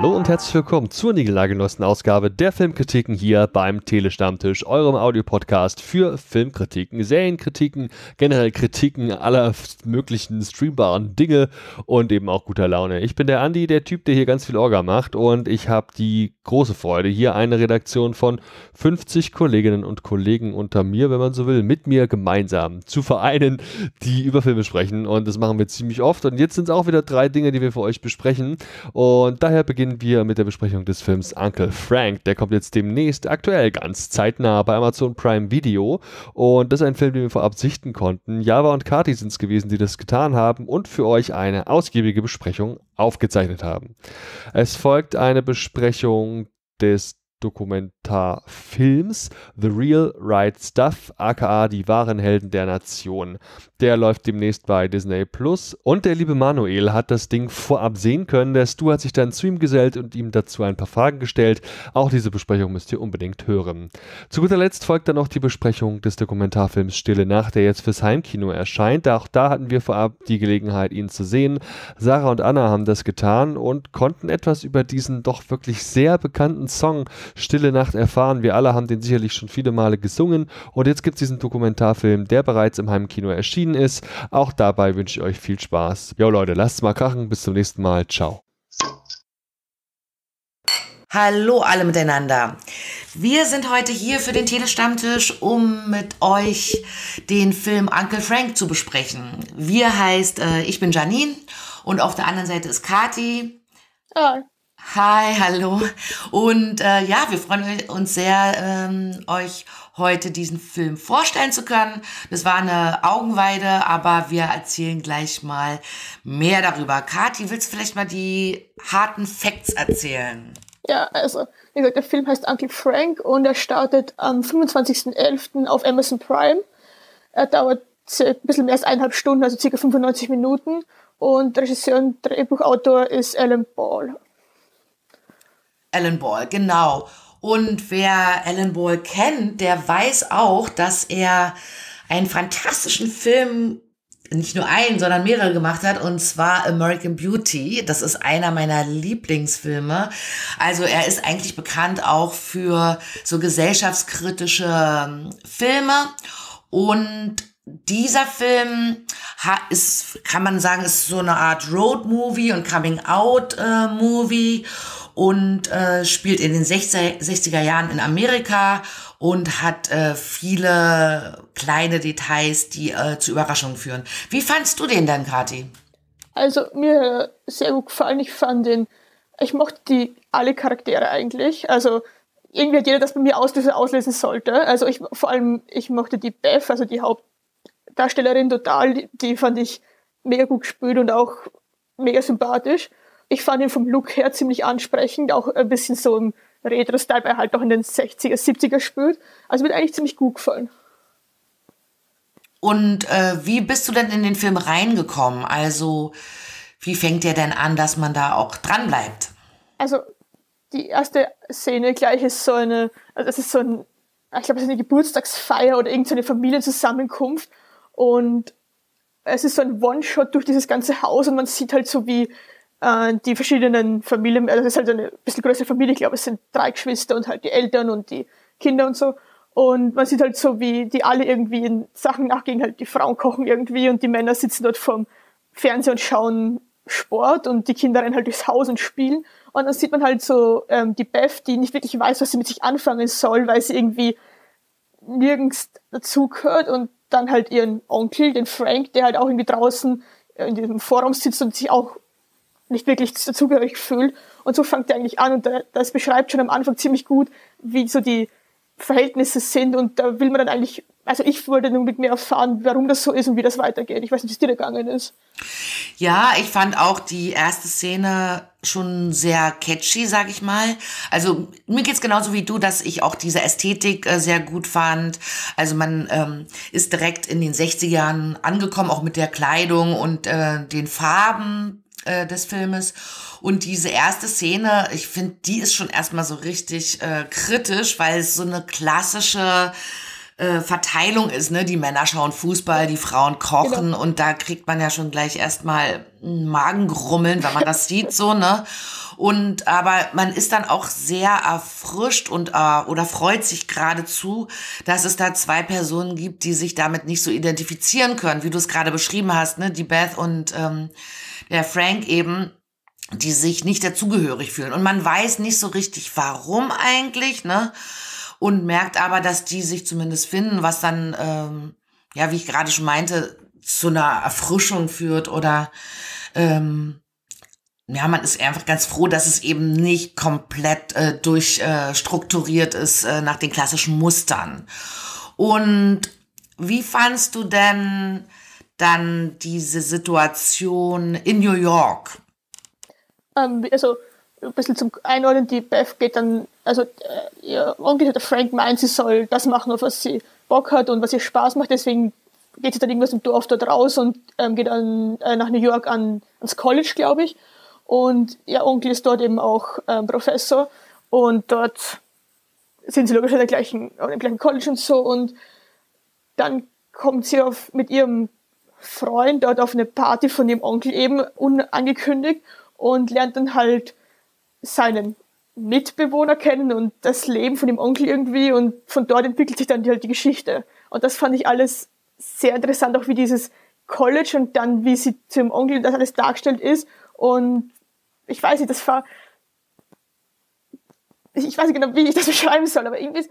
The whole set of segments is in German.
Hallo und herzlich willkommen zur Nigelnagelnussen Ausgabe der Filmkritiken hier beim Telestammtisch, eurem Audiopodcast für Filmkritiken, Serienkritiken, generell Kritiken aller möglichen streambaren Dinge und eben auch guter Laune. Ich bin der Andi, der Typ, der hier ganz viel Orga macht und ich habe die große Freude, hier eine Redaktion von 50 Kolleginnen und Kollegen unter mir, wenn man so will, mit mir gemeinsam zu vereinen, die über Filme sprechen und das machen wir ziemlich oft und jetzt sind es auch wieder drei Dinge, die wir für euch besprechen und daher beginnen wir mit der Besprechung des Films Uncle Frank. Der kommt jetzt demnächst aktuell ganz zeitnah bei Amazon Prime Video. Und das ist ein Film, den wir vorab sichten konnten. Java und Kati sind es gewesen, die das getan haben und für euch eine ausgiebige Besprechung aufgezeichnet haben. Es folgt eine Besprechung des Dokumentarfilms The Real Right Stuff, aka Die wahren Helden der Nation. Der läuft demnächst bei Disney Plus. Und der liebe Manuel hat das Ding vorab sehen können. Der Stu hat sich dann zu ihm gesellt und ihm dazu ein paar Fragen gestellt. Auch diese Besprechung müsst ihr unbedingt hören. Zu guter Letzt folgt dann noch die Besprechung des Dokumentarfilms Stille Nacht, der jetzt fürs Heimkino erscheint. Auch da hatten wir vorab die Gelegenheit, ihn zu sehen. Sarah und Anna haben das getan und konnten etwas über diesen doch wirklich sehr bekannten Song Stille Nacht erfahren. Wir alle haben den sicherlich schon viele Male gesungen. Und jetzt gibt es diesen Dokumentarfilm, der bereits im Heimkino erschienen ist. Auch dabei wünsche ich euch viel Spaß. Jo Leute, lasst es mal krachen. Bis zum nächsten Mal. Ciao. Hallo alle miteinander. Wir sind heute hier für den Telestammtisch, um mit euch den Film Uncle Frank zu besprechen. Wir heißt, äh, ich bin Janine und auf der anderen Seite ist Kati. Ah, Hi, hallo. Und äh, ja, wir freuen uns sehr, ähm, euch heute diesen Film vorstellen zu können. Das war eine Augenweide, aber wir erzählen gleich mal mehr darüber. Kathi, willst du vielleicht mal die harten Facts erzählen? Ja, also, wie gesagt, der Film heißt Uncle Frank und er startet am 25.11. auf Amazon Prime. Er dauert ein bisschen mehr als eineinhalb Stunden, also circa 95 Minuten. Und Regisseur und Drehbuchautor ist Alan Ball. Alan Ball, genau. Und wer Alan Ball kennt, der weiß auch, dass er einen fantastischen Film, nicht nur einen, sondern mehrere gemacht hat, und zwar American Beauty. Das ist einer meiner Lieblingsfilme. Also er ist eigentlich bekannt auch für so gesellschaftskritische ähm, Filme. Und dieser Film ist, kann man sagen, ist so eine Art Road-Movie und Coming-out-Movie. Äh, und äh, spielt in den 60er, 60er Jahren in Amerika und hat äh, viele kleine Details, die äh, zu Überraschungen führen. Wie fandst du den dann, Kathi? Also mir sehr gut gefallen. Ich fand den, ich mochte die alle Charaktere eigentlich. Also irgendwie hat jeder das bei mir auslösen, auslösen sollte. Also ich vor allem, ich mochte die Beth, also die Hauptdarstellerin total. Die, die fand ich mega gut gespielt und auch mega sympathisch. Ich fand ihn vom Look her ziemlich ansprechend, auch ein bisschen so im Retro-Style, weil er halt auch in den 60er, 70er spielt. Also mir eigentlich ziemlich gut gefallen. Und äh, wie bist du denn in den Film reingekommen? Also, wie fängt der denn an, dass man da auch dran bleibt? Also, die erste Szene gleich ist so eine, also es ist so ein, ich glaube, es ist eine Geburtstagsfeier oder irgendeine Familienzusammenkunft. Und es ist so ein One-Shot durch dieses ganze Haus und man sieht halt so, wie äh, die verschiedenen Familien, also es ist halt eine bisschen größere Familie, ich glaube, es sind drei Geschwister und halt die Eltern und die Kinder und so. Und man sieht halt so, wie die alle irgendwie in Sachen nachgehen, halt die Frauen kochen irgendwie und die Männer sitzen dort vorm Fernseher und schauen Sport und die Kinder rennen halt durchs Haus und spielen. Und dann sieht man halt so ähm, die Beth, die nicht wirklich weiß, was sie mit sich anfangen soll, weil sie irgendwie nirgends dazugehört und dann halt ihren Onkel, den Frank, der halt auch irgendwie draußen in diesem Forum sitzt und sich auch nicht wirklich dazugehörig fühlt. Und so fängt er eigentlich an und das beschreibt schon am Anfang ziemlich gut, wie so die Verhältnisse sind und da will man dann eigentlich, also ich wollte nun mit mir erfahren, warum das so ist und wie das weitergeht. Ich weiß nicht, wie es dir gegangen ist. Ja, ich fand auch die erste Szene schon sehr catchy, sag ich mal. Also mir geht's genauso wie du, dass ich auch diese Ästhetik äh, sehr gut fand. Also man ähm, ist direkt in den 60ern angekommen, auch mit der Kleidung und äh, den Farben äh, des Filmes. Und diese erste Szene, ich finde, die ist schon erstmal so richtig äh, kritisch, weil es so eine klassische äh, Verteilung ist, ne? Die Männer schauen Fußball, die Frauen kochen genau. und da kriegt man ja schon gleich erstmal ein Magengrummeln, wenn man das sieht, so, ne? Und aber man ist dann auch sehr erfrischt und äh, oder freut sich geradezu, dass es da zwei Personen gibt, die sich damit nicht so identifizieren können, wie du es gerade beschrieben hast, ne? Die Beth und ähm, der Frank eben die sich nicht dazugehörig fühlen. Und man weiß nicht so richtig, warum eigentlich, ne? Und merkt aber, dass die sich zumindest finden, was dann, ähm, ja, wie ich gerade schon meinte, zu einer Erfrischung führt oder ähm, ja, man ist einfach ganz froh, dass es eben nicht komplett äh, durchstrukturiert äh, ist äh, nach den klassischen Mustern. Und wie fandst du denn dann diese Situation in New York? Ähm, also ein bisschen zum Einordnen, die Beth geht dann, also äh, ihr Onkel, der Frank, meint, sie soll das machen, auf was sie Bock hat und was ihr Spaß macht, deswegen geht sie dann irgendwas im Dorf dort raus und ähm, geht dann äh, nach New York an, ans College, glaube ich. Und ihr Onkel ist dort eben auch ähm, Professor. Und dort sind sie logisch in der gleichen, im gleichen College und so. Und dann kommt sie auf, mit ihrem Freund dort auf eine Party von ihrem Onkel eben unangekündigt und lernt dann halt seinen Mitbewohner kennen und das Leben von dem Onkel irgendwie. Und von dort entwickelt sich dann die, halt die Geschichte. Und das fand ich alles sehr interessant, auch wie dieses College und dann wie sie zum Onkel das alles dargestellt ist. Und ich weiß nicht, das war ich weiß nicht genau, wie ich das beschreiben soll, aber irgendwie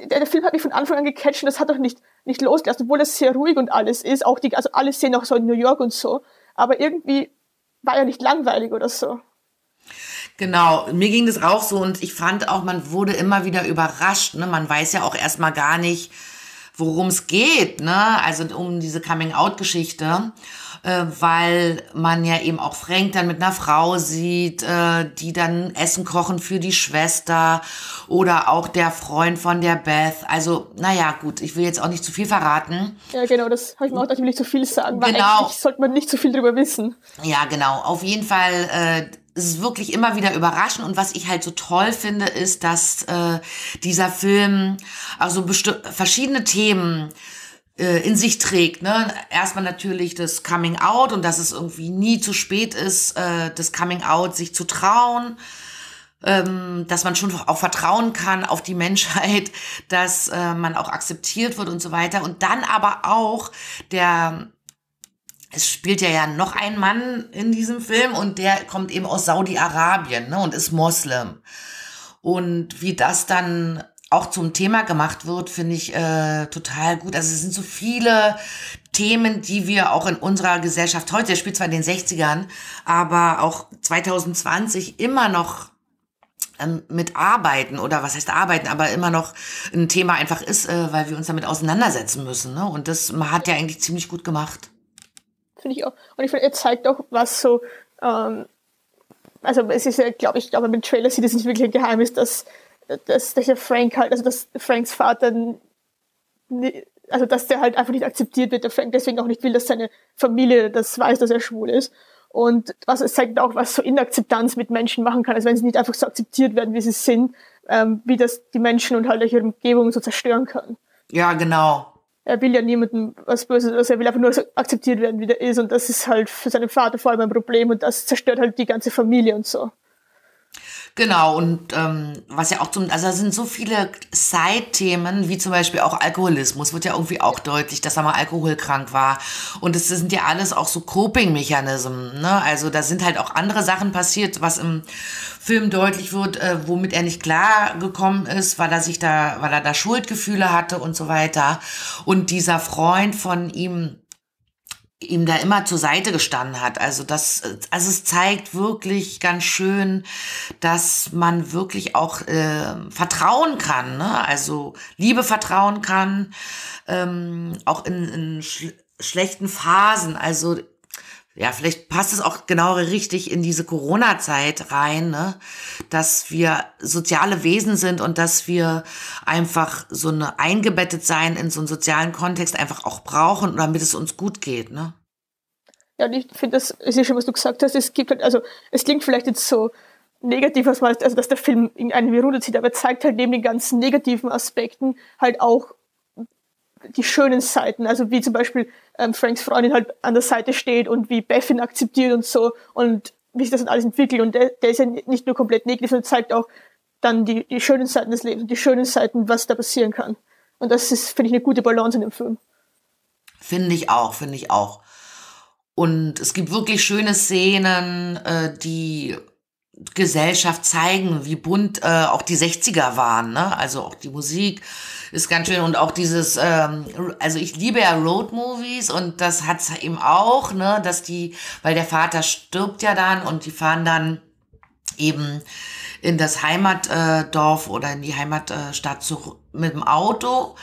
der, der, Film hat mich von Anfang an gecatcht und das hat doch nicht, nicht losgelassen, obwohl das sehr ruhig und alles ist, auch die, also alles sehen auch so in New York und so, aber irgendwie war ja nicht langweilig oder so. Genau, mir ging das auch so und ich fand auch, man wurde immer wieder überrascht. Ne? Man weiß ja auch erstmal gar nicht, worum es geht, ne? Also um diese Coming-out-Geschichte äh, weil man ja eben auch Frank dann mit einer Frau sieht, äh, die dann Essen kochen für die Schwester oder auch der Freund von der Beth. Also, naja, gut, ich will jetzt auch nicht zu viel verraten. Ja, genau, das habe ich mir auch gedacht, ich will nicht zu viel sagen, weil genau. eigentlich sollte man nicht zu viel drüber wissen. Ja, genau. Auf jeden Fall, äh, es ist wirklich immer wieder überraschend und was ich halt so toll finde, ist, dass äh, dieser Film also verschiedene Themen äh, in sich trägt. Ne? Erstmal natürlich das Coming Out und dass es irgendwie nie zu spät ist, äh, das Coming Out sich zu trauen. Ähm, dass man schon auch vertrauen kann auf die Menschheit, dass äh, man auch akzeptiert wird und so weiter. Und dann aber auch der, es spielt ja ja noch ein Mann in diesem Film und der kommt eben aus Saudi-Arabien ne, und ist Moslem. Und wie das dann auch zum Thema gemacht wird, finde ich äh, total gut. Also es sind so viele Themen, die wir auch in unserer Gesellschaft heute, der spielt zwar in den 60ern, aber auch 2020 immer noch ähm, mit arbeiten oder was heißt arbeiten, aber immer noch ein Thema einfach ist, äh, weil wir uns damit auseinandersetzen müssen. Ne? Und das hat er eigentlich ziemlich gut gemacht. Finde ich auch. Und ich finde, er zeigt auch, was so, ähm, also es ist ja, glaube ich, aber mit Trailer sieht es nicht wirklich ein Geheimnis, dass dass, dass der Frank halt, also dass Franks Vater, also dass der halt einfach nicht akzeptiert wird, der Frank deswegen auch nicht will, dass seine Familie das weiß, dass er schwul ist. Und was es zeigt auch, was so Inakzeptanz mit Menschen machen kann, also wenn sie nicht einfach so akzeptiert werden, wie sie sind, ähm, wie das die Menschen und halt ihre Umgebung so zerstören kann. Ja, genau. Er will ja niemandem was Böses, also er will einfach nur akzeptiert werden, wie der ist. Und das ist halt für seinen Vater vor allem ein Problem und das zerstört halt die ganze Familie und so. Genau, und ähm, was ja auch zum, also da sind so viele Side-Themen, wie zum Beispiel auch Alkoholismus, wird ja irgendwie auch deutlich, dass er mal alkoholkrank war. Und es sind ja alles auch so Coping-Mechanismen, ne? Also da sind halt auch andere Sachen passiert, was im Film deutlich wird, äh, womit er nicht klar gekommen ist, weil er sich da, weil er da Schuldgefühle hatte und so weiter. Und dieser Freund von ihm, ihm da immer zur Seite gestanden hat. Also das, also es zeigt wirklich ganz schön, dass man wirklich auch äh, vertrauen kann, ne? also Liebe vertrauen kann, ähm, auch in, in sch schlechten Phasen. Also ja, vielleicht passt es auch genau richtig in diese Corona-Zeit rein, ne? dass wir soziale Wesen sind und dass wir einfach so eine eingebettet sein in so einen sozialen Kontext einfach auch brauchen, damit es uns gut geht. Ne? Ja, und ich finde, das ist ja schon, was du gesagt hast. Es gibt halt, also es klingt vielleicht jetzt so negativ, was man, also dass der Film irgendeine wie zieht, aber er zeigt halt neben den ganzen negativen Aspekten halt auch die schönen Seiten, also wie zum Beispiel ähm, Franks Freundin halt an der Seite steht und wie Beth ihn akzeptiert und so. Und wie sich das alles entwickelt. Und der, der ist ja nicht nur komplett negativ, sondern zeigt auch dann die, die schönen Seiten des Lebens, die schönen Seiten, was da passieren kann. Und das ist, finde ich, eine gute Balance in dem Film. Finde ich auch, finde ich auch. Und es gibt wirklich schöne Szenen, äh, die Gesellschaft zeigen, wie bunt äh, auch die 60er waren. Ne? Also auch die Musik ist ganz schön und auch dieses, ähm, also ich liebe ja Roadmovies und das hat's eben auch, ne, dass die, weil der Vater stirbt ja dann und die fahren dann eben in das Heimatdorf äh, oder in die Heimatstadt zurück mit dem Auto.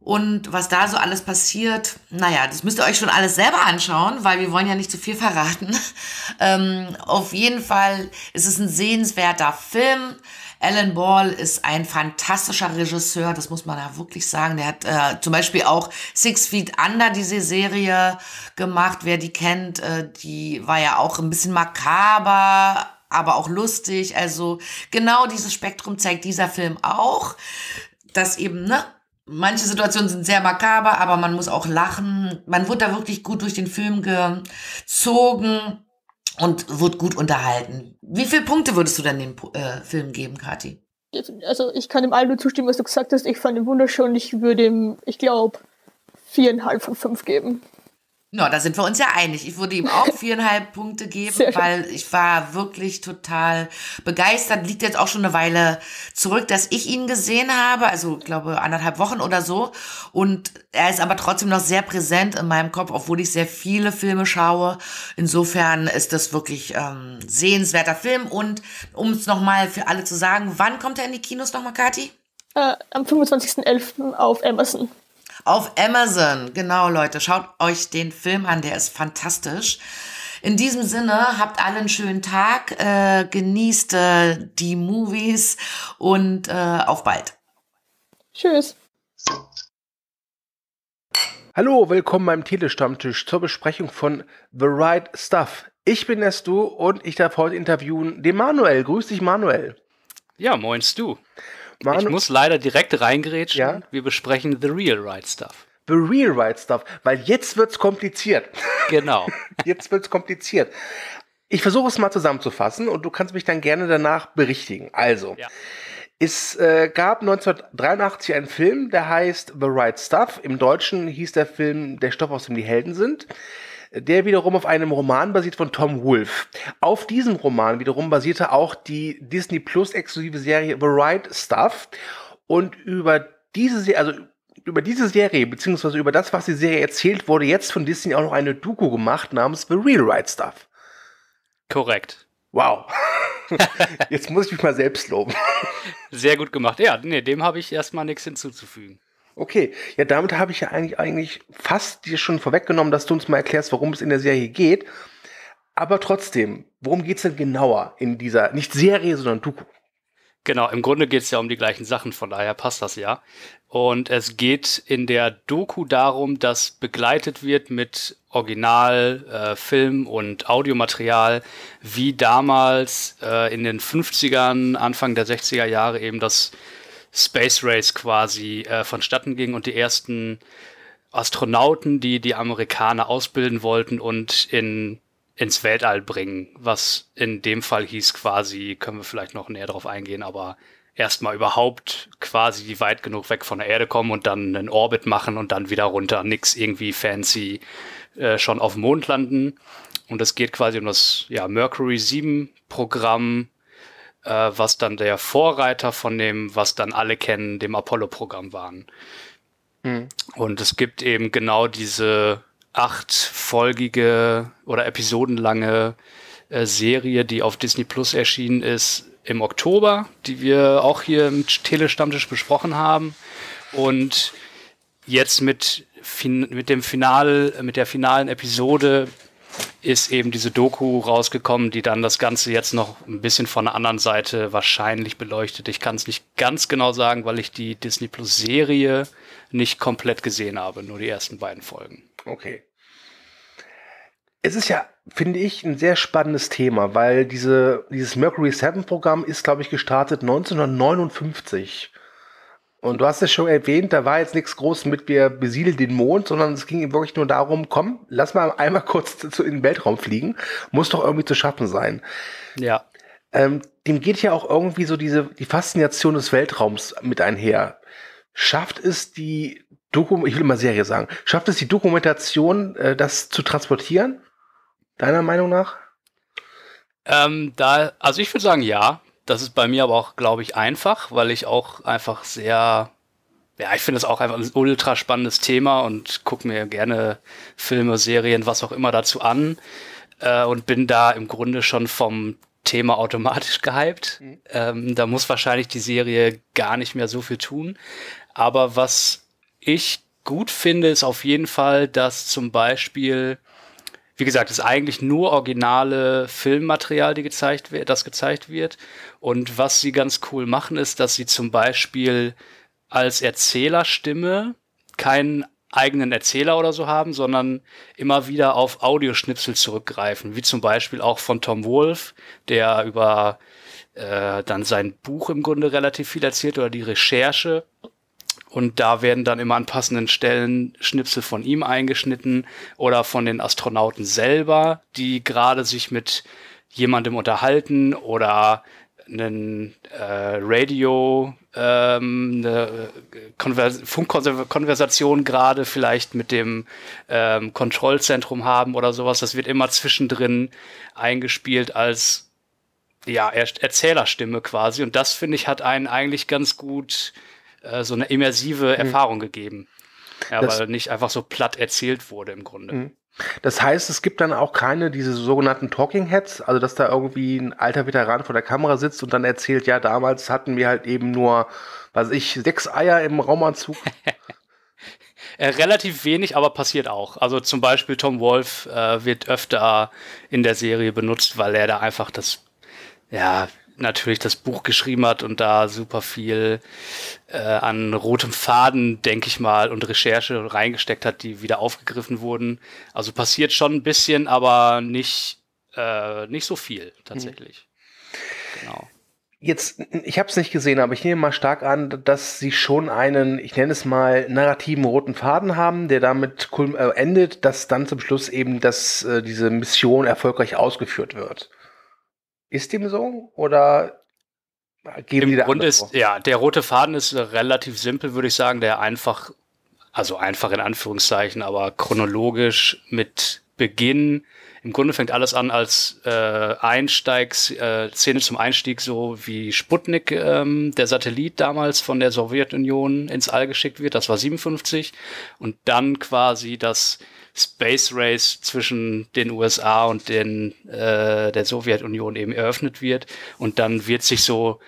Und was da so alles passiert, naja, das müsst ihr euch schon alles selber anschauen, weil wir wollen ja nicht zu viel verraten. ähm, auf jeden Fall ist es ein sehenswerter Film. Alan Ball ist ein fantastischer Regisseur, das muss man ja wirklich sagen. Der hat äh, zum Beispiel auch Six Feet Under diese Serie gemacht. Wer die kennt, äh, die war ja auch ein bisschen makaber, aber auch lustig. Also genau dieses Spektrum zeigt dieser Film auch, dass eben, ne, manche Situationen sind sehr makaber, aber man muss auch lachen. Man wird da wirklich gut durch den Film gezogen und wird gut unterhalten. Wie viele Punkte würdest du denn dem äh, Film geben, Kathi? Also ich kann dem allen nur zustimmen, was du gesagt hast. Ich fand ihn wunderschön. Ich würde ihm, ich glaube, viereinhalb von fünf geben. No, da sind wir uns ja einig. Ich würde ihm auch viereinhalb Punkte geben, weil ich war wirklich total begeistert. Liegt jetzt auch schon eine Weile zurück, dass ich ihn gesehen habe, also glaube anderthalb Wochen oder so. Und er ist aber trotzdem noch sehr präsent in meinem Kopf, obwohl ich sehr viele Filme schaue. Insofern ist das wirklich ähm, sehenswerter Film. Und um es nochmal für alle zu sagen, wann kommt er in die Kinos nochmal, Kathi? Äh, am 25.11. auf Amazon. Auf Amazon, genau Leute, schaut euch den Film an, der ist fantastisch. In diesem Sinne, habt alle einen schönen Tag, äh, genießt äh, die Movies und äh, auf bald. Tschüss. Hallo, willkommen beim Telestammtisch zur Besprechung von The Right Stuff. Ich bin der Stu und ich darf heute interviewen den Manuel. Grüß dich, Manuel. Ja, moin Stu. Manu ich muss leider direkt reingrätschen. Ja? Wir besprechen The Real Right Stuff. The Real Right Stuff, weil jetzt wird's kompliziert. Genau. jetzt wird's kompliziert. Ich versuche es mal zusammenzufassen und du kannst mich dann gerne danach berichtigen. Also, ja. es äh, gab 1983 einen Film, der heißt The Right Stuff. Im Deutschen hieß der Film Der Stoff, aus dem die Helden sind der wiederum auf einem Roman basiert von Tom Wolfe. Auf diesem Roman wiederum basierte auch die Disney Plus exklusive Serie The Right Stuff. Und über diese Serie, also über diese Serie, beziehungsweise über das, was die Serie erzählt, wurde jetzt von Disney auch noch eine Doku gemacht namens The Real Right Stuff. Korrekt. Wow. Jetzt muss ich mich mal selbst loben. Sehr gut gemacht. Ja, nee, dem habe ich erstmal nichts hinzuzufügen. Okay, ja, damit habe ich ja eigentlich, eigentlich fast dir schon vorweggenommen, dass du uns mal erklärst, worum es in der Serie geht. Aber trotzdem, worum geht es denn genauer in dieser, nicht Serie, sondern Doku? Genau, im Grunde geht es ja um die gleichen Sachen, von daher passt das ja. Und es geht in der Doku darum, dass begleitet wird mit Original, äh, Film und Audiomaterial, wie damals äh, in den 50ern, Anfang der 60er Jahre eben das Space Race quasi äh, vonstatten ging und die ersten Astronauten, die die Amerikaner ausbilden wollten und in, ins Weltall bringen, was in dem Fall hieß quasi, können wir vielleicht noch näher drauf eingehen, aber erstmal überhaupt quasi weit genug weg von der Erde kommen und dann einen Orbit machen und dann wieder runter, nix irgendwie fancy, äh, schon auf dem Mond landen. Und es geht quasi um das ja, Mercury 7 Programm, äh, was dann der Vorreiter von dem, was dann alle kennen, dem Apollo-Programm waren. Mhm. Und es gibt eben genau diese achtfolgige oder episodenlange äh, Serie, die auf Disney Plus erschienen ist im Oktober, die wir auch hier im Telestammtisch besprochen haben. Und jetzt mit, mit dem Final, mit der finalen Episode ist eben diese Doku rausgekommen, die dann das Ganze jetzt noch ein bisschen von der anderen Seite wahrscheinlich beleuchtet. Ich kann es nicht ganz genau sagen, weil ich die Disney Plus Serie nicht komplett gesehen habe, nur die ersten beiden Folgen. Okay. Es ist ja, finde ich, ein sehr spannendes Thema, weil diese, dieses Mercury 7 Programm ist, glaube ich, gestartet 1959. Und du hast es schon erwähnt, da war jetzt nichts groß mit wir besiedeln den Mond, sondern es ging ihm wirklich nur darum, komm, lass mal einmal kurz zu, in den Weltraum fliegen. Muss doch irgendwie zu schaffen sein. Ja. Ähm, dem geht ja auch irgendwie so diese, die Faszination des Weltraums mit einher. Schafft es die Dokum, ich will mal Serie sagen, schafft es die Dokumentation, äh, das zu transportieren? Deiner Meinung nach? Ähm, da, also ich würde sagen, ja. Das ist bei mir aber auch, glaube ich, einfach, weil ich auch einfach sehr, ja, ich finde es auch einfach ein ultra spannendes Thema und gucke mir gerne Filme, Serien, was auch immer dazu an äh, und bin da im Grunde schon vom Thema automatisch gehypt. Mhm. Ähm, da muss wahrscheinlich die Serie gar nicht mehr so viel tun. Aber was ich gut finde, ist auf jeden Fall, dass zum Beispiel wie gesagt, es ist eigentlich nur originale Filmmaterial, die gezeigt wird, das gezeigt wird. Und was sie ganz cool machen, ist, dass sie zum Beispiel als Erzählerstimme keinen eigenen Erzähler oder so haben, sondern immer wieder auf Audioschnipsel zurückgreifen, wie zum Beispiel auch von Tom Wolfe, der über äh, dann sein Buch im Grunde relativ viel erzählt oder die Recherche und da werden dann immer an passenden Stellen Schnipsel von ihm eingeschnitten oder von den Astronauten selber, die gerade sich mit jemandem unterhalten oder einen äh, Radio, ähm, eine Konvers Funkkonversation gerade vielleicht mit dem ähm, Kontrollzentrum haben oder sowas. Das wird immer zwischendrin eingespielt als ja, Erzählerstimme quasi. Und das finde ich hat einen eigentlich ganz gut äh, so eine immersive mhm. Erfahrung gegeben. Ja, das, weil nicht einfach so platt erzählt wurde im Grunde. Mhm. Das heißt, es gibt dann auch keine diese sogenannten Talking Heads, also dass da irgendwie ein alter Veteran vor der Kamera sitzt und dann erzählt, ja, damals hatten wir halt eben nur, was ich, sechs Eier im Raumanzug. Äh, relativ wenig, aber passiert auch. Also zum Beispiel Tom Wolf äh, wird öfter in der Serie benutzt, weil er da einfach das, ja, natürlich das Buch geschrieben hat und da super viel äh, an rotem Faden, denke ich mal, und Recherche reingesteckt hat, die wieder aufgegriffen wurden. Also passiert schon ein bisschen, aber nicht, äh, nicht so viel tatsächlich. Mhm. Genau. Jetzt, ich habe es nicht gesehen, aber ich nehme mal stark an, dass sie schon einen, ich nenne es mal, narrativen roten Faden haben, der damit äh, endet, dass dann zum Schluss eben das, äh, diese Mission erfolgreich ausgeführt wird. Ist dem so? Oder Im die Grund ist, ja, der rote Faden ist relativ simpel, würde ich sagen, der einfach, also einfach in Anführungszeichen, aber chronologisch mit Beginn. Im Grunde fängt alles an als äh, Einsteigs, äh, Szene zum Einstieg, so wie Sputnik, ähm, der Satellit damals von der Sowjetunion ins All geschickt wird. Das war 57. Und dann quasi das Space Race zwischen den USA und den, äh, der Sowjetunion eben eröffnet wird. Und dann wird sich so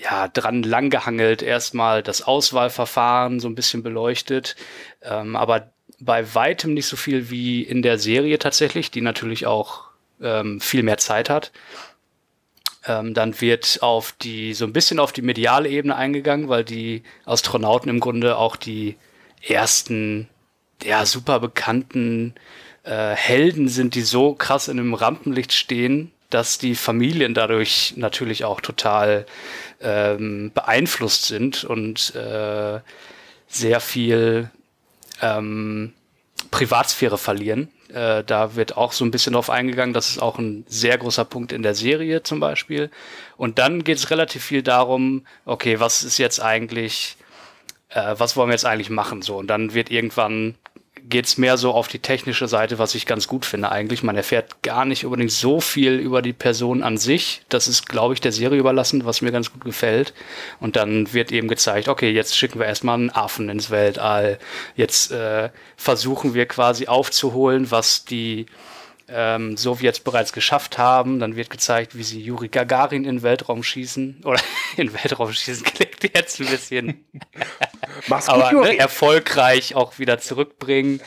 ja, dran langgehangelt, erstmal das Auswahlverfahren so ein bisschen beleuchtet, ähm, aber bei weitem nicht so viel wie in der Serie tatsächlich, die natürlich auch ähm, viel mehr Zeit hat. Ähm, dann wird auf die, so ein bisschen auf die mediale Ebene eingegangen, weil die Astronauten im Grunde auch die ersten ja, super bekannten äh, Helden sind, die so krass in einem Rampenlicht stehen, dass die Familien dadurch natürlich auch total ähm, beeinflusst sind und äh, sehr viel ähm, Privatsphäre verlieren. Äh, da wird auch so ein bisschen drauf eingegangen. Das ist auch ein sehr großer Punkt in der Serie zum Beispiel. Und dann geht es relativ viel darum, okay, was ist jetzt eigentlich, äh, was wollen wir jetzt eigentlich machen? So, und dann wird irgendwann geht's mehr so auf die technische Seite, was ich ganz gut finde eigentlich. Man erfährt gar nicht unbedingt so viel über die Person an sich. Das ist, glaube ich, der Serie überlassen, was mir ganz gut gefällt. Und dann wird eben gezeigt, okay, jetzt schicken wir erstmal einen Affen ins Weltall. Jetzt äh, versuchen wir quasi aufzuholen, was die ähm, Sowjets bereits geschafft haben. Dann wird gezeigt, wie sie Juri Gagarin in den Weltraum schießen. Oder in den Weltraum schießen klingt jetzt ein bisschen. Mach's gut, aber ne, erfolgreich auch wieder zurückbringen.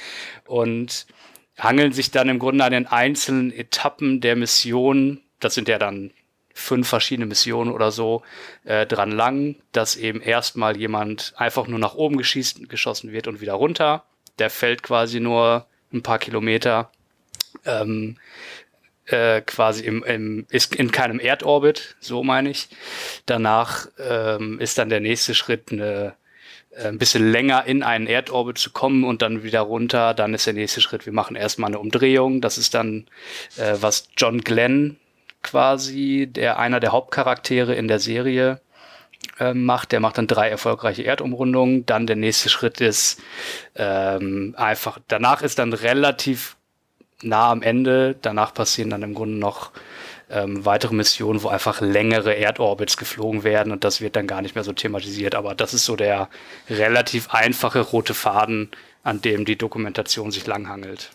Und hangeln sich dann im Grunde an den einzelnen Etappen der Mission. Das sind ja dann fünf verschiedene Missionen oder so äh, dran lang, dass eben erstmal jemand einfach nur nach oben geschießt, geschossen wird und wieder runter. Der fällt quasi nur ein paar Kilometer ähm, äh, quasi im, im, ist in keinem Erdorbit, so meine ich. Danach ähm, ist dann der nächste Schritt eine äh, ein bisschen länger in einen Erdorbit zu kommen und dann wieder runter. Dann ist der nächste Schritt, wir machen erstmal eine Umdrehung. Das ist dann, äh, was John Glenn quasi, der einer der Hauptcharaktere in der Serie äh, macht. Der macht dann drei erfolgreiche Erdumrundungen. Dann der nächste Schritt ist ähm, einfach, danach ist dann relativ nah am Ende. Danach passieren dann im Grunde noch ähm, weitere Missionen, wo einfach längere Erdorbits geflogen werden und das wird dann gar nicht mehr so thematisiert. Aber das ist so der relativ einfache rote Faden, an dem die Dokumentation sich langhangelt.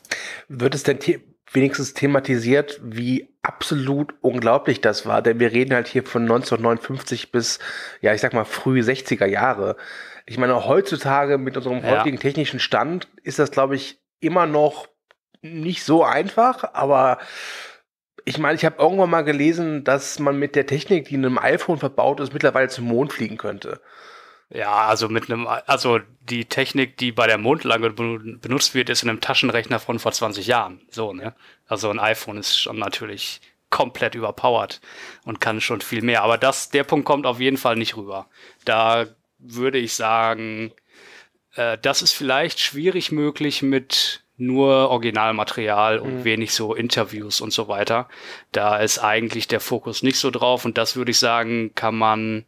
Wird es denn the wenigstens thematisiert, wie absolut unglaublich das war? Denn wir reden halt hier von 1959 bis, ja, ich sag mal, früh 60er Jahre. Ich meine, heutzutage mit unserem Ja. heutigen technischen Stand ist das, glaube ich, immer noch nicht so einfach, aber ich meine, ich habe irgendwann mal gelesen, dass man mit der Technik, die in einem iPhone verbaut ist, mittlerweile zum Mond fliegen könnte. Ja, also mit einem, also die Technik, die bei der Mondlandung ben- benutzt wird, ist in einem Taschenrechner von vor 20 Jahren. So, ne? Also ein iPhone ist schon natürlich komplett überpowered und kann schon viel mehr. Aber das, der Punkt kommt auf jeden Fall nicht rüber. Da würde ich sagen, äh, das ist vielleicht schwierig möglich mit nur Originalmaterial und wenig so Interviews und so weiter. Da ist eigentlich der Fokus nicht so drauf und das würde ich sagen, kann man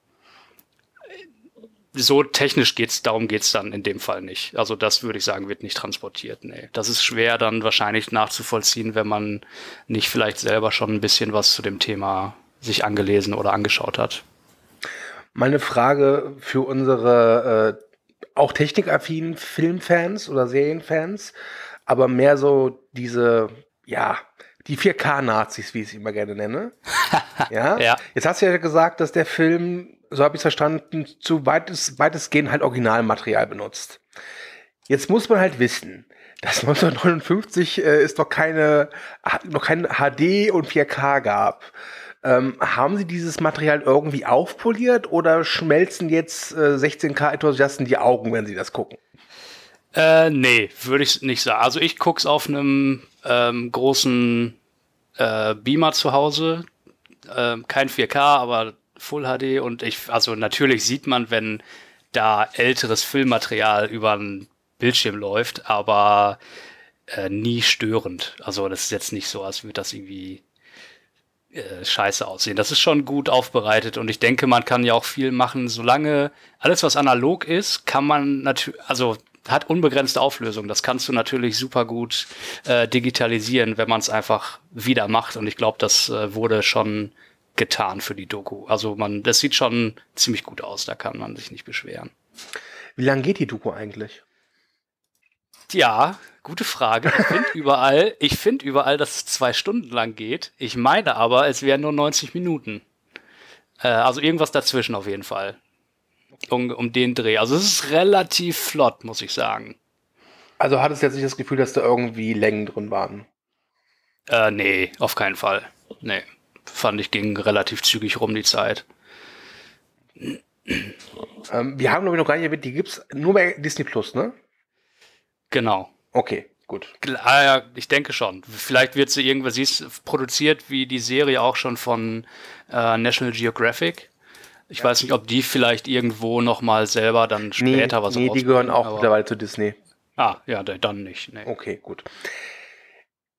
so technisch geht's, darum geht's dann in dem Fall nicht. Also das würde ich sagen, wird nicht transportiert. Nee. Das ist schwer dann wahrscheinlich nachzuvollziehen, wenn man nicht vielleicht selber schon ein bisschen was zu dem Thema sich angelesen oder angeschaut hat. Meine Frage für unsere äh, auch technikaffinen Filmfans oder Serienfans, aber mehr so diese, ja, die 4K-Nazis, wie ich es immer gerne nenne. ja? Ja. Jetzt hast du ja gesagt, dass der Film, so habe ich es verstanden, zu weites, weitestgehend halt Originalmaterial benutzt. Jetzt muss man halt wissen, dass 1959 äh, es noch keine, noch kein HD und 4K gab. Ähm, haben Sie dieses Material irgendwie aufpoliert oder schmelzen jetzt äh, 16K-Enthusiasten die Augen, wenn sie das gucken? Äh, nee, würde ich nicht sagen. Also ich guck's auf einem ähm, großen äh, Beamer zu Hause. Ähm, kein 4K, aber Full HD und ich, also natürlich sieht man, wenn da älteres Filmmaterial über einen Bildschirm läuft, aber äh, nie störend. Also das ist jetzt nicht so, als würde das irgendwie äh, scheiße aussehen. Das ist schon gut aufbereitet und ich denke, man kann ja auch viel machen, solange alles, was analog ist, kann man natürlich, also hat unbegrenzte Auflösung. Das kannst du natürlich super gut äh, digitalisieren, wenn man es einfach wieder macht. Und ich glaube, das äh, wurde schon getan für die Doku. Also man, das sieht schon ziemlich gut aus. Da kann man sich nicht beschweren. Wie lange geht die Doku eigentlich? Ja, gute Frage. Ich finde überall, ich finde überall, dass es zwei Stunden lang geht. Ich meine aber, es wären nur 90 Minuten. Äh, also irgendwas dazwischen auf jeden Fall. Um, um den Dreh. Also es ist relativ flott, muss ich sagen. Also hattest du jetzt nicht das Gefühl, dass da irgendwie Längen drin waren? Äh, nee, auf keinen Fall. Nee. Fand ich ging relativ zügig rum die Zeit. Ähm, wir haben, glaube ich, noch gar nicht erwähnt, die gibt's nur bei Disney Plus, ne? Genau. Okay, gut. Ah, ja, ich denke schon. Vielleicht wird sie irgendwas, sie ist produziert wie die Serie auch schon von äh, National Geographic. Ich weiß nicht, ob die vielleicht irgendwo noch mal selber dann später was nee, die gehören auch mittlerweile zu Disney. Ah, ja, da- dann nicht. Nee. Okay, gut.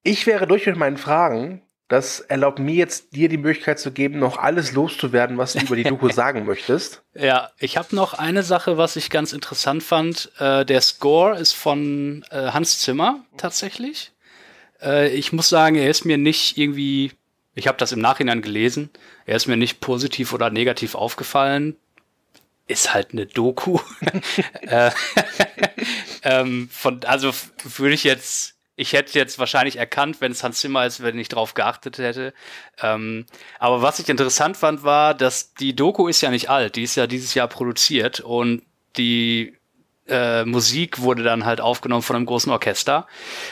Ich wäre durch mit meinen Fragen. Das erlaubt mir jetzt, dir die Möglichkeit zu geben, noch alles loszuwerden, was du über die Doku sagen möchtest. Ja, ich habe noch eine Sache, was ich ganz interessant fand. Äh, der Score ist von äh, Hans Zimmer tatsächlich. Äh, ich muss sagen, er ist mir nicht irgendwie, ich habe das im Nachhinein gelesen, er ist mir nicht positiv oder negativ aufgefallen. Ist halt eine Doku. äh, ähm, von, also würde ich jetzt, ich hätte jetzt wahrscheinlich erkannt, wenn es Hans Zimmer ist, wenn ich drauf geachtet hätte. Ähm, aber was ich interessant fand, war, dass die Doku ist ja nicht alt, die ist ja dieses Jahr produziert und die äh, Musik wurde dann halt aufgenommen von einem großen Orchester.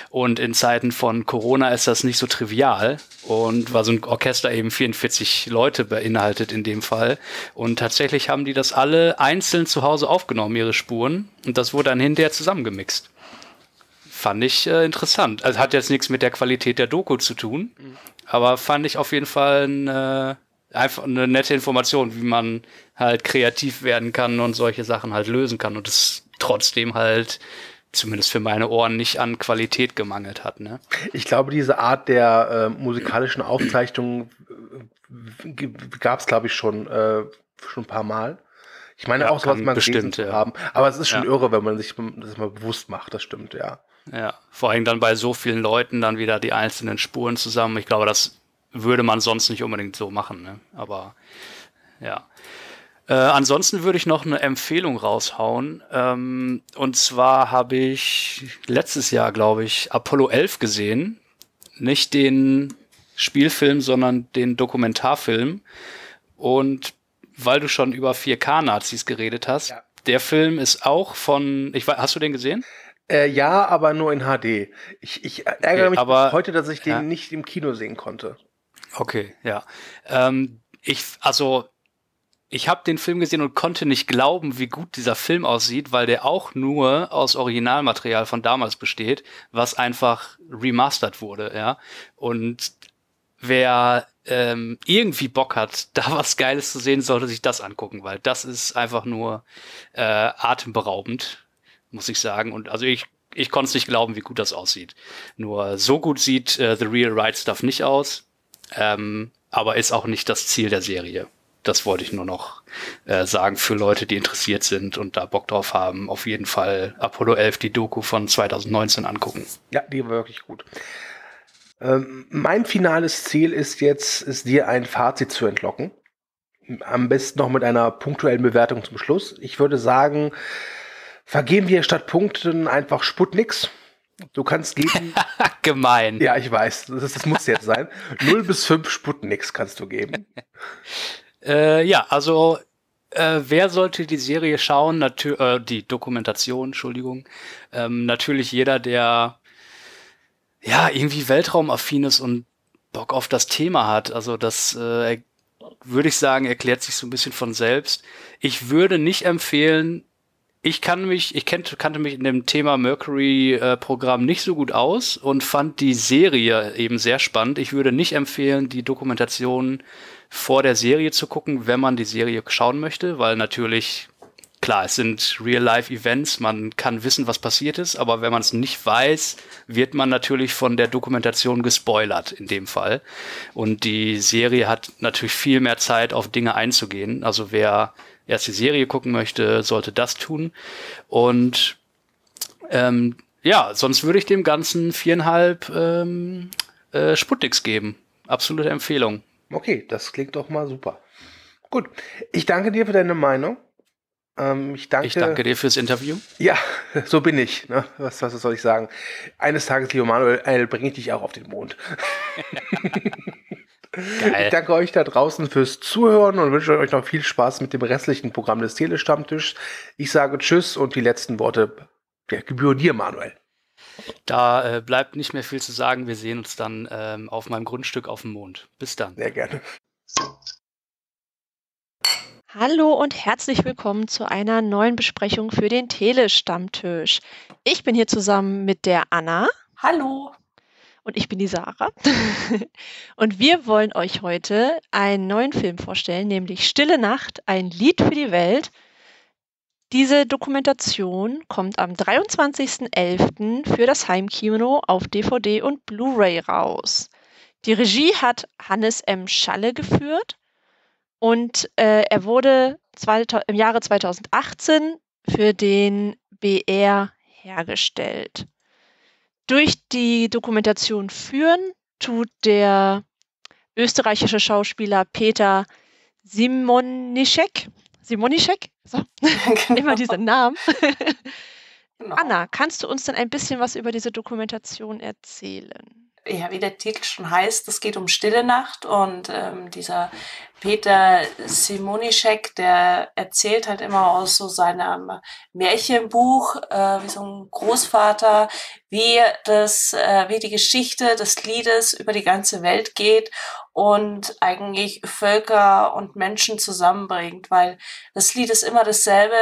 Und in Zeiten von Corona ist das nicht so trivial. Und weil so ein Orchester eben 44 Leute beinhaltet in dem Fall. Und tatsächlich haben die das alle einzeln zu Hause aufgenommen, ihre Spuren. Und das wurde dann hinterher zusammengemixt. fand ich äh, interessant. Also hat jetzt nichts mit der Qualität der Doku zu tun, mhm. aber fand ich auf jeden Fall eine, einfach eine nette Information, wie man halt kreativ werden kann und solche Sachen halt lösen kann und es trotzdem halt zumindest für meine Ohren nicht an Qualität gemangelt hat. Ne? Ich glaube, diese Art der äh, musikalischen Aufzeichnung äh, gab es, glaube ich, schon, äh, schon ein paar Mal. Ich meine ja, auch, was man bestimmt ja. haben. Aber es ist schon ja. irre, wenn man sich das mal bewusst macht, das stimmt, ja. Ja, vor allem dann bei so vielen Leuten dann wieder die einzelnen Spuren zusammen. Ich glaube, das würde man sonst nicht unbedingt so machen, ne? Aber ja. Äh, ansonsten würde ich noch eine Empfehlung raushauen. Ähm, und zwar habe ich letztes Jahr, glaube ich, Apollo 11 gesehen. Nicht den Spielfilm, sondern den Dokumentarfilm. Und weil du schon über 4K-Nazis geredet hast, ja. der Film ist auch von, ich weiß, hast du den gesehen? Äh, ja, aber nur in HD. Ich, ich ärgere okay, mich aber, heute, dass ich den ja. nicht im Kino sehen konnte. Okay, ja. Ähm, ich, also ich habe den Film gesehen und konnte nicht glauben, wie gut dieser Film aussieht, weil der auch nur aus Originalmaterial von damals besteht, was einfach remastert wurde, ja. Und wer ähm, irgendwie Bock hat, da was Geiles zu sehen, sollte sich das angucken, weil das ist einfach nur äh, atemberaubend, muss ich sagen. Und also ich, ich konnte es nicht glauben, wie gut das aussieht. Nur so gut sieht äh, The Real Right Stuff nicht aus, ähm, aber ist auch nicht das Ziel der Serie das wollte ich nur noch äh, sagen für Leute, die interessiert sind und da Bock drauf haben. Auf jeden Fall Apollo 11, die Doku von 2019 angucken. Ja, die war wirklich gut. Ähm, mein finales Ziel ist jetzt, ist dir ein Fazit zu entlocken. Am besten noch mit einer punktuellen Bewertung zum Schluss. Ich würde sagen, vergeben wir statt Punkten einfach Sputniks. Du kannst geben. Gemein. Ja, ich weiß. Das, das muss jetzt sein. 0 bis 5 Sputniks kannst du geben. Äh, ja, also äh, wer sollte die Serie schauen? Natür äh, die Dokumentation, Entschuldigung. Ähm, natürlich jeder, der ja irgendwie weltraumaffin ist und Bock auf das Thema hat. Also das äh, würde ich sagen, erklärt sich so ein bisschen von selbst. Ich würde nicht empfehlen, ich kann mich, ich kennt, kannte mich in dem Thema Mercury-Programm äh, nicht so gut aus und fand die Serie eben sehr spannend. Ich würde nicht empfehlen, die Dokumentation vor der Serie zu gucken, wenn man die Serie schauen möchte, weil natürlich, klar, es sind Real-Life-Events, man kann wissen, was passiert ist, aber wenn man es nicht weiß, wird man natürlich von der Dokumentation gespoilert in dem Fall. Und die Serie hat natürlich viel mehr Zeit, auf Dinge einzugehen. Also wer erst die Serie gucken möchte, sollte das tun. Und ähm, ja, sonst würde ich dem Ganzen viereinhalb ähm, äh, Sputniks geben. Absolute Empfehlung. Okay, das klingt doch mal super. Gut, ich danke dir für deine Meinung. Ähm, ich, danke, ich danke dir fürs Interview. Ja, so bin ich. Ne? Was, was soll ich sagen? Eines Tages, lieber Manuel, bringe ich dich auch auf den Mond. Geil. Ich danke euch da draußen fürs Zuhören und wünsche euch noch viel Spaß mit dem restlichen Programm des Telestammtischs. Ich sage Tschüss und die letzten Worte ja, gebühren dir, Manuel. Da äh, bleibt nicht mehr viel zu sagen. Wir sehen uns dann ähm, auf meinem Grundstück auf dem Mond. Bis dann. Sehr gerne. Hallo und herzlich willkommen zu einer neuen Besprechung für den Telestammtisch. Ich bin hier zusammen mit der Anna. Hallo. Und ich bin die Sarah. und wir wollen euch heute einen neuen Film vorstellen, nämlich Stille Nacht, ein Lied für die Welt diese Dokumentation kommt am 23.11. für das Heimkino auf DVD und Blu-ray raus. Die Regie hat Hannes M. Schalle geführt und äh, er wurde im Jahre 2018 für den BR hergestellt. Durch die Dokumentation führen tut der österreichische Schauspieler Peter Simonischek. Simonischek? So, genau. immer diese Namen. genau. Anna, kannst du uns denn ein bisschen was über diese Dokumentation erzählen? ja, wie der Titel schon heißt, es geht um Stille Nacht und ähm, dieser Peter Simonischek, der erzählt halt immer aus so seinem Märchenbuch, äh, wie so ein Großvater, wie das, äh, wie die Geschichte des Liedes über die ganze Welt geht und eigentlich Völker und Menschen zusammenbringt, weil das Lied ist immer dasselbe,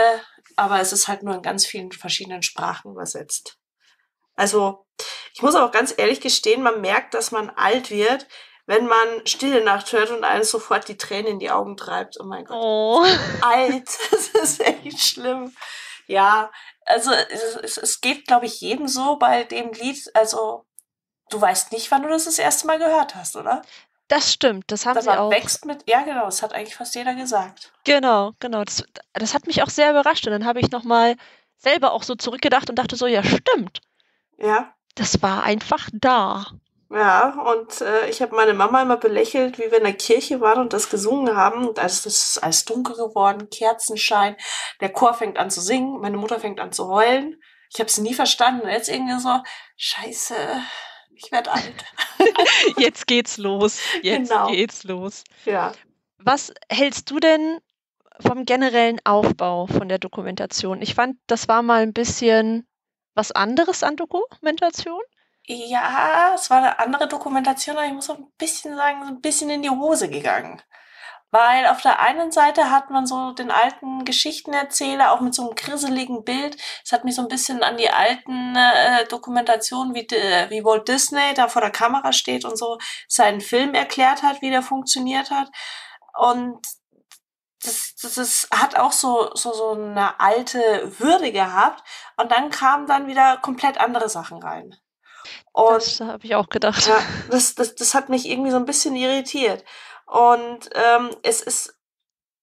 aber es ist halt nur in ganz vielen verschiedenen Sprachen übersetzt. Also, ich muss auch ganz ehrlich gestehen, man merkt, dass man alt wird, wenn man Stille Nacht hört und einem sofort die Tränen in die Augen treibt. Oh mein Gott. Oh. Alt. Das ist echt schlimm. Ja, also es, es, es geht, glaube ich, jedem so bei dem Lied. Also, du weißt nicht, wann du das das erste Mal gehört hast, oder? Das stimmt, das haben Das sie auch. wächst mit, ja genau, das hat eigentlich fast jeder gesagt. Genau, genau. Das, das hat mich auch sehr überrascht. Und dann habe ich nochmal selber auch so zurückgedacht und dachte so, ja, stimmt. Ja. Das war einfach da. Ja, und äh, ich habe meine Mama immer belächelt, wie wir in der Kirche waren und das gesungen haben. Und als es ist alles dunkel geworden, Kerzenschein, der Chor fängt an zu singen, meine Mutter fängt an zu heulen. Ich habe sie nie verstanden. Und jetzt irgendwie so, scheiße, ich werde alt. Jetzt geht's los. Jetzt Genau. geht's los. Ja. Was hältst du denn vom generellen Aufbau von der Dokumentation? Ich fand, das war mal ein bisschen was anderes an Dokumentation. Ja, es war eine andere Dokumentation, aber ich muss auch ein bisschen sagen, so ein bisschen in die Hose gegangen. Weil auf der einen Seite hat man so den alten Geschichtenerzähler, auch mit so einem grisseligen Bild. Es hat mich so ein bisschen an die alten äh, Dokumentationen, wie, äh, wie Walt Disney da vor der Kamera steht und so seinen Film erklärt hat, wie der funktioniert hat. Und das, das ist, hat auch so, so, so eine alte Würde gehabt. Und dann kamen dann wieder komplett andere Sachen rein. Und Das habe ich auch gedacht. ja, das, das, das hat mich irgendwie so ein bisschen irritiert. Und ähm, es ist,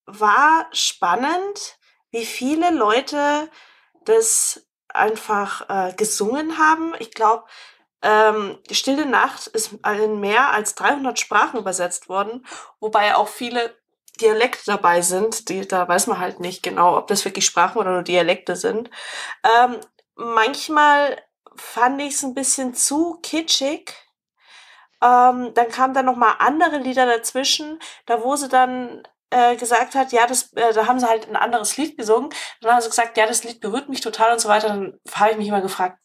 war spannend, wie viele Leute das einfach äh, gesungen haben. Ich glaube, ähm, Stille Nacht ist in mehr als 300 Sprachen übersetzt worden, wobei auch viele Dialekte dabei sind. Die, da weiß man halt nicht genau, ob das wirklich Sprachen oder nur Dialekte sind. Ähm, manchmal fand ich es ein bisschen zu kitschig. Ähm, dann kamen dann noch mal andere Lieder dazwischen, da wo sie dann äh, gesagt hat, ja, das, äh, da haben sie halt ein anderes Lied gesungen. Dann haben sie gesagt, ja, das Lied berührt mich total und so weiter. Dann habe ich mich immer gefragt,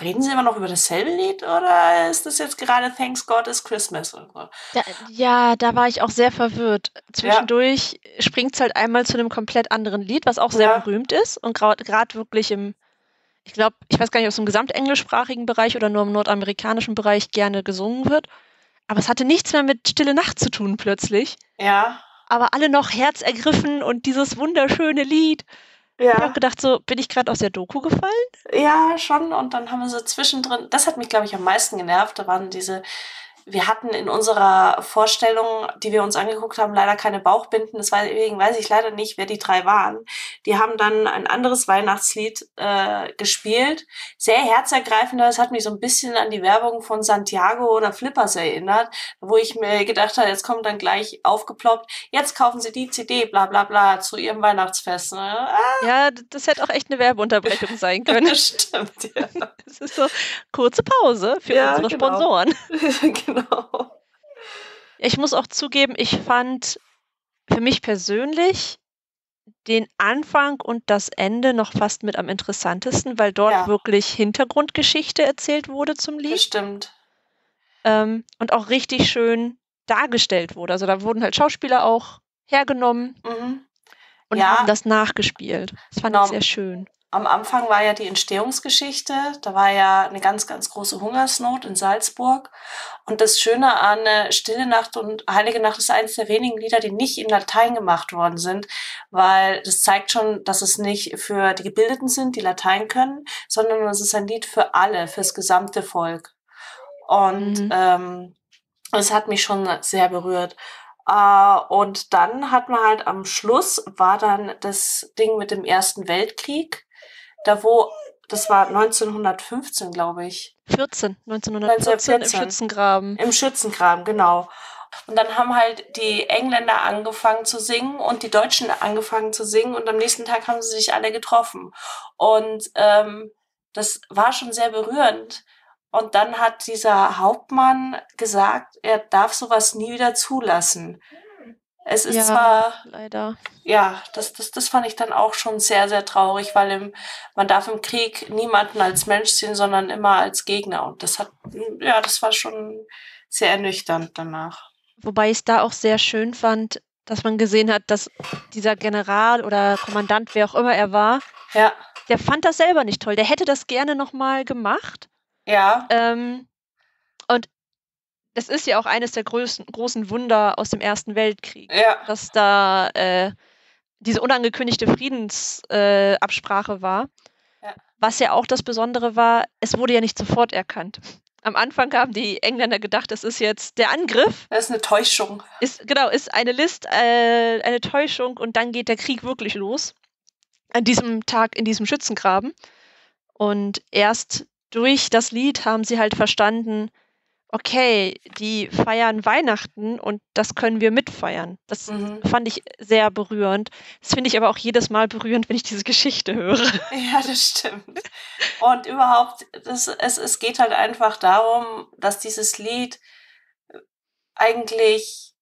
reden sie immer noch über dasselbe Lied oder ist das jetzt gerade Thanks God is Christmas? Oder so? Da, ja, da war ich auch sehr verwirrt. Zwischendurch springt es halt einmal zu einem komplett anderen Lied, was auch sehr Ja. berühmt ist und gerade wirklich im, ich glaube, ich weiß gar nicht, ob es im gesamtenglischsprachigen Bereich oder nur im nordamerikanischen Bereich gerne gesungen wird. Aber es hatte nichts mehr mit Stille Nacht zu tun plötzlich. Ja, Aber alle noch herzergriffen und dieses wunderschöne Lied. Ich habe ja. gedacht, so bin ich gerade aus der Doku gefallen? Ja, schon. Und dann haben sie zwischendrin, das hat mich, glaube ich, am meisten genervt. Da waren diese, wir hatten in unserer Vorstellung, die wir uns angeguckt haben, leider keine Bauchbinden. Deswegen weiß ich leider nicht, wer die drei waren. Die haben dann ein anderes Weihnachtslied äh, gespielt. Sehr herzergreifend. Das hat mich so ein bisschen an die Werbung von Santiago oder Flippers erinnert, wo ich mir gedacht habe, jetzt kommt dann gleich aufgeploppt, jetzt kaufen sie die CD, bla bla bla, zu ihrem Weihnachtsfest. Ne? Ah, Ja, das hätte auch echt eine Werbeunterbrechung sein können. das stimmt, ja. Das ist so kurze Pause für Ja, unsere genau. Sponsoren. genau. Ich muss auch zugeben, ich fand für mich persönlich den Anfang und das Ende noch fast mit am interessantesten, weil dort Ja. wirklich Hintergrundgeschichte erzählt wurde zum Das Lied stimmt. ähm, und auch richtig schön dargestellt wurde. Also da wurden halt Schauspieler auch hergenommen Mhm. und Ja. haben das nachgespielt. Das fand Genau. ich sehr schön. Am Anfang war ja die Entstehungsgeschichte. Da war ja eine ganz, ganz große Hungersnot in Salzburg. Und das Schöne an äh, Stille Nacht und Heilige Nacht ist eines der wenigen Lieder, die nicht in Latein gemacht worden sind, weil das zeigt schon, dass es nicht für die Gebildeten sind, die Latein können, sondern es ist ein Lied für alle, fürs gesamte Volk. Und Mhm. ähm, es hat mich schon sehr berührt. Äh, und dann hat man halt am Schluss war dann das Ding mit dem Ersten Weltkrieg, da wo, das war 1915, glaube ich, 14, 1914 im 1914. Schützengraben. im Schützengraben, genau. Und dann haben halt die Engländer angefangen zu singen und die Deutschen angefangen zu singen und am nächsten Tag haben sie sich alle getroffen. Und ähm, das war schon sehr berührend. Und dann hat dieser Hauptmann gesagt, er darf sowas nie wieder zulassen. Es ist Ja, zwar leider. ja, das, das, das fand ich dann auch schon sehr, sehr traurig, weil im, man darf im Krieg niemanden als Mensch sehen, sondern immer als Gegner. Und das hat, ja, das war schon sehr ernüchternd danach. Wobei ich es da auch sehr schön fand, dass man gesehen hat, dass dieser General oder Kommandant, wer auch immer er war, Ja, der fand das selber nicht toll. Der hätte das gerne nochmal gemacht. Ja. Ähm, und das ist ja auch eines der größten, großen Wunder aus dem Ersten Weltkrieg, Ja. dass da äh, diese unangekündigte Friedensabsprache äh, war. Ja. Was ja auch das Besondere war, es wurde ja nicht sofort erkannt. Am Anfang haben die Engländer gedacht, das ist jetzt der Angriff, Das ist eine Täuschung. ist genau, ist eine List, äh, eine Täuschung und dann geht der Krieg wirklich los. An diesem Tag in diesem Schützengraben. Und erst durch das Lied haben sie halt verstanden, okay, die feiern Weihnachten und das können wir mitfeiern. Das Mhm. fand ich sehr berührend. Das finde ich aber auch jedes Mal berührend, wenn ich diese Geschichte höre. Ja, das stimmt. Und überhaupt, das, es, es geht halt einfach darum, dass dieses Lied eigentlich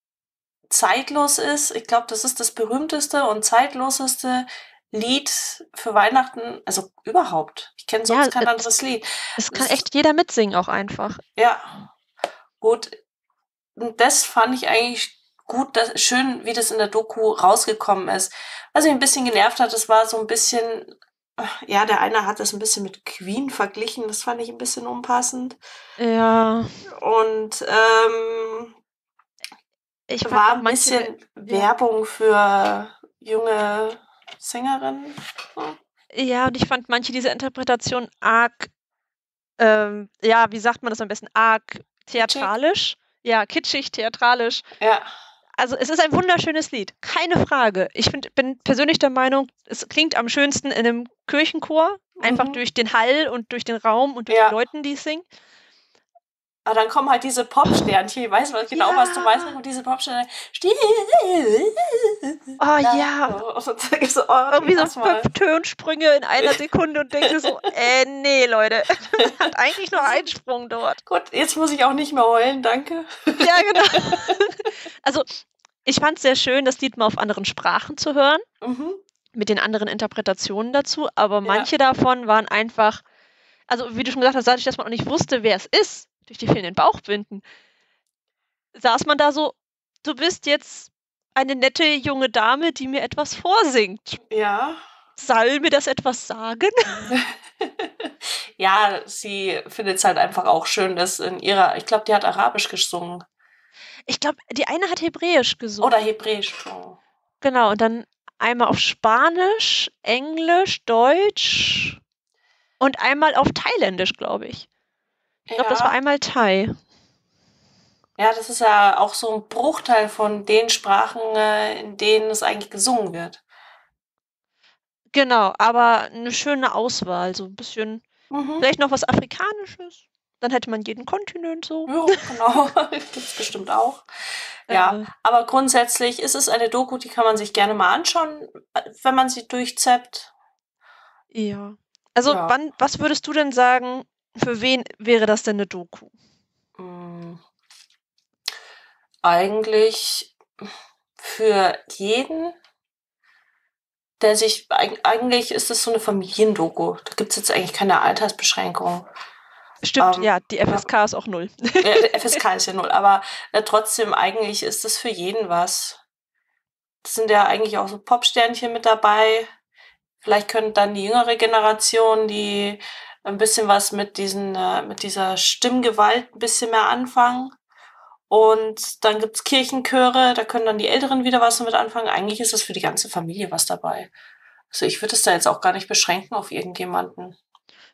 zeitlos ist. Ich glaube, das ist das berühmteste und zeitloseste Lied für Weihnachten, also überhaupt. Ich kenne sonst Ja, kein es- anderes Lied. Es kann echt jeder mitsingen auch einfach. Ja, gut. Und das fand ich eigentlich gut, dass, schön, wie das in der Doku rausgekommen ist. Was mich ein bisschen genervt hat, das war so ein bisschen, ja, der eine hat das ein bisschen mit Queen verglichen, das fand ich ein bisschen unpassend. Ja, Und ähm, ich war ein manche- bisschen Werbung für junge Sängerinnen. So. Ja, und ich fand manche dieser Interpretation arg, ähm, ja, wie sagt man das am besten, arg theatralisch. Ja, kitschig, theatralisch. Ja, Also es ist ein wunderschönes Lied, keine Frage. Ich find, bin persönlich der Meinung, es klingt am schönsten in einem Kirchenchor, einfach Mhm. durch den Hall und durch den Raum und durch Ja. die Leute, die es singen. Aber dann kommen halt diese Popsternchen, ich weiß was genau, was du Ja. meinst, und diese Popsternchen. Oh ja, Und dann ich so, oh, irgendwie so fünf Tonsprünge in einer Sekunde und denke so, äh, nee, Leute, hat eigentlich nur einen Sprung dort. Gut, jetzt muss ich auch nicht mehr heulen, danke. Ja, genau. Also, ich fand es sehr schön, das Lied mal auf anderen Sprachen zu hören, Mhm. mit den anderen Interpretationen dazu, aber manche davon waren einfach, also wie du schon gesagt hast, dadurch, dass man auch nicht wusste, wer es ist, durch die fehlenden Bauchbinden, saß man da so, du bist jetzt eine nette junge Dame, die mir etwas vorsingt. Ja. Soll mir das etwas sagen? ja, sie findet es halt einfach auch schön, dass in ihrer, ich glaube, die hat Arabisch gesungen. Ich glaube, die eine hat Hebräisch gesungen. Oder Hebräisch. Oh. Genau, und dann einmal auf Spanisch, Englisch, Deutsch und einmal auf Thailändisch, glaube ich. Ich glaube, das war einmal Thai. Ja, das ist ja auch so ein Bruchteil von den Sprachen, äh, in denen es eigentlich gesungen wird. Genau, aber eine schöne Auswahl, so ein bisschen, Mhm. vielleicht noch was Afrikanisches. Dann hätte man jeden Kontinent so. Ja, genau. Gibt's bestimmt auch. Ja, Äh, aber grundsätzlich ist es eine Doku, die kann man sich gerne mal anschauen, wenn man sie durchzappt. ja. Also, Ja. wann, was würdest du denn sagen, für wen wäre das denn eine Doku? Mm. Eigentlich für jeden, der sich, eig- eigentlich ist es so eine Familiendoku. Da gibt es jetzt eigentlich keine Altersbeschränkung. Stimmt, Ähm, ja, die FSK ist auch null. Ja, der FSK ist ja null, aber äh, trotzdem, eigentlich ist es für jeden was. Es sind ja eigentlich auch so Popsternchen mit dabei. Vielleicht könnte dann die jüngere Generation, die ein bisschen was mit diesen, äh, mit dieser Stimmgewalt ein bisschen mehr anfangen. Und dann gibt's Kirchenchöre, da können dann die Älteren wieder was damit anfangen. Eigentlich ist es für die ganze Familie was dabei. Also ich würde es da jetzt auch gar nicht beschränken auf irgendjemanden.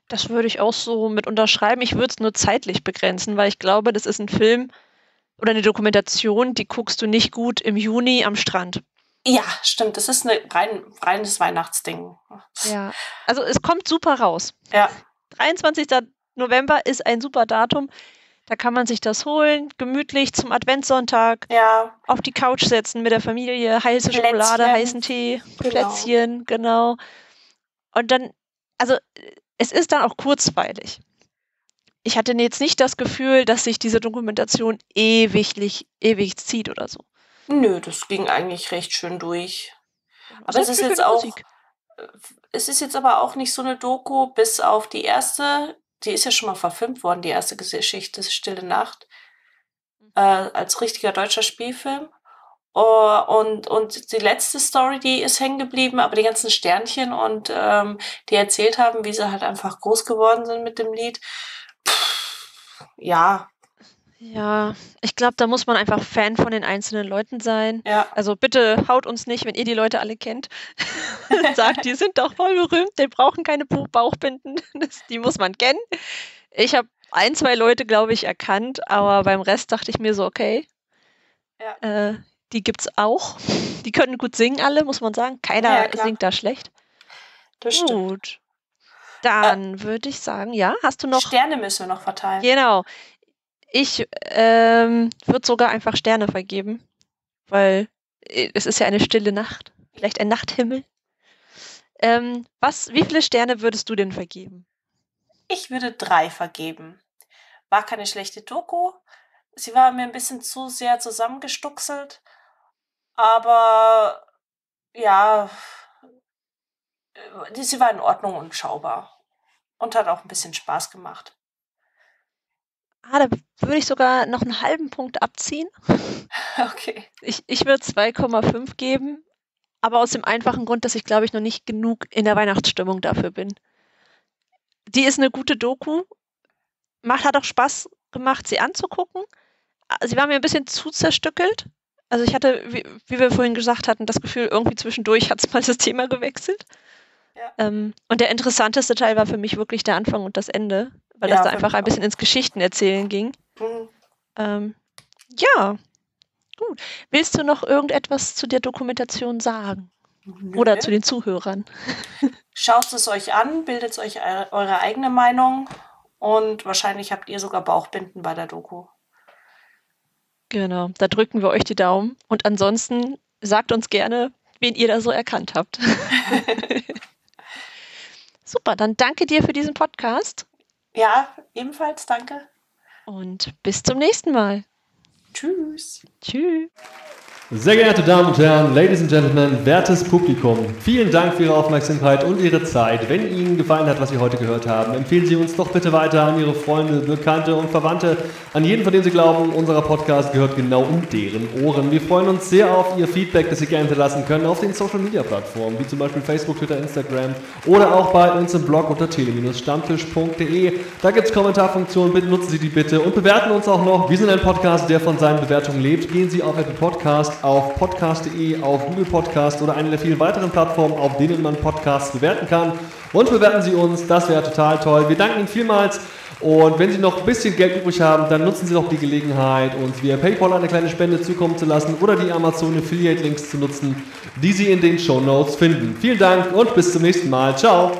Das würde ich auch so mit unterschreiben. Ich würde es nur zeitlich begrenzen, weil ich glaube, das ist ein Film oder eine Dokumentation, die guckst du nicht gut im Juni am Strand. Ja, stimmt. Das ist ein rein, reines Weihnachtsding. Ja. Also es kommt super raus. Ja. 23. November ist ein super Datum. Da kann man sich das holen, gemütlich zum Adventssonntag, Ja, auf die Couch setzen mit der Familie, heiße Schokolade, Plätzchen. heißen Tee, Genau. Plätzchen, genau. Und dann, also es ist dann auch kurzweilig. Ich hatte jetzt nicht das Gefühl, dass sich diese Dokumentation ewiglich, ewig zieht oder so. nö, das ging eigentlich recht schön durch. Aber es ist jetzt auch, Musik. Es ist jetzt aber auch nicht so eine Doku, bis auf die erste, die ist ja schon mal verfilmt worden, die erste Geschichte, Stille Nacht, äh, als richtiger deutscher Spielfilm. Oh, und, und die letzte Story, die ist hängen geblieben, aber die ganzen Sternchen und ähm, die erzählt haben, wie sie halt einfach groß geworden sind mit dem Lied. Pff, ja. Ja, ich glaube, da muss man einfach Fan von den einzelnen Leuten sein. Ja. Also bitte haut uns nicht, wenn ihr die Leute alle kennt. Sagt, die sind doch voll berühmt, die brauchen keine Bauchbinden. Das, die muss man kennen. Ich habe ein, zwei Leute, glaube ich, erkannt, aber beim Rest dachte ich mir so, okay, Ja. äh, die gibt's auch. Die können gut singen alle, muss man sagen. Keiner Ja, singt da schlecht. Das stimmt. Gut. Dann würde ich sagen, ja, hast du noch Sterne müssen wir noch verteilen. Genau. Ich ähm, würde sogar einfach Sterne vergeben, weil äh, es ist ja eine stille Nacht. Vielleicht ein Nachthimmel. Ähm, was, wie viele Sterne würdest du denn vergeben? Ich würde drei vergeben. War keine schlechte Doku. Sie war mir ein bisschen zu sehr zusammengestuckselt. Aber ja, äh, sie war in Ordnung und schaubar. Und hat auch ein bisschen Spaß gemacht. Ah, da würde ich sogar noch einen halben Punkt abziehen. Okay. Ich, ich würde 2,5 geben, aber aus dem einfachen Grund, dass ich glaube ich noch nicht genug in der Weihnachtsstimmung dafür bin. Die ist eine gute Doku, macht hat auch Spaß gemacht, sie anzugucken. Sie war mir ein bisschen zu zerstückelt. Also ich hatte, wie, wie wir vorhin gesagt hatten, das Gefühl, irgendwie zwischendurch hat es mal das Thema gewechselt. Ja. Ähm, und der interessanteste Teil war für mich wirklich der Anfang und das Ende, weil Ja, das da einfach ein bisschen ins Geschichtenerzählen ging. Mhm. Ähm, ja, gut. Willst du noch irgendetwas zu der Dokumentation sagen? Oder Nö. zu den Zuhörern? Schaut es euch an, bildet euch eu- eure eigene Meinung und wahrscheinlich habt ihr sogar Bauchbinden bei der Doku. Genau, da drücken wir euch die Daumen. Und ansonsten sagt uns gerne, wen ihr da so erkannt habt. Super, dann danke dir für diesen Podcast Ja, ebenfalls, danke. und bis zum nächsten Mal. Tschüss. Tschüss. Sehr geehrte Damen und Herren, Ladies and Gentlemen, wertes Publikum, vielen Dank für Ihre Aufmerksamkeit und Ihre Zeit. Wenn Ihnen gefallen hat, was Sie heute gehört haben, empfehlen Sie uns doch bitte weiter an Ihre Freunde, Bekannte und Verwandte, an jeden, von dem Sie glauben, unser Podcast gehört genau um deren Ohren. Wir freuen uns sehr auf Ihr Feedback, das Sie gerne hinterlassen können auf den Social Media Plattformen, wie zum Beispiel Facebook, Twitter, Instagram oder auch bei uns im Blog unter tele-stammtisch.de. Da gibt es Kommentarfunktionen, bitte nutzen Sie die bitte und bewerten uns auch noch. Wir sind ein Podcast, der von seinen Bewertungen lebt. Gehen Sie auf Apple Podcast, auf podcast.de, auf Google Podcast oder eine der vielen weiteren Plattformen, auf denen man Podcasts bewerten kann. Und bewerten Sie uns, das wäre total toll. Wir danken Ihnen vielmals. Und wenn Sie noch ein bisschen Geld übrig haben, dann nutzen Sie doch die Gelegenheit, uns via PayPal eine kleine Spende zukommen zu lassen oder die Amazon Affiliate Links zu nutzen, die Sie in den Show Notes finden. Vielen Dank und bis zum nächsten Mal. Ciao.